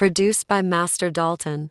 Produced by Master Dalton.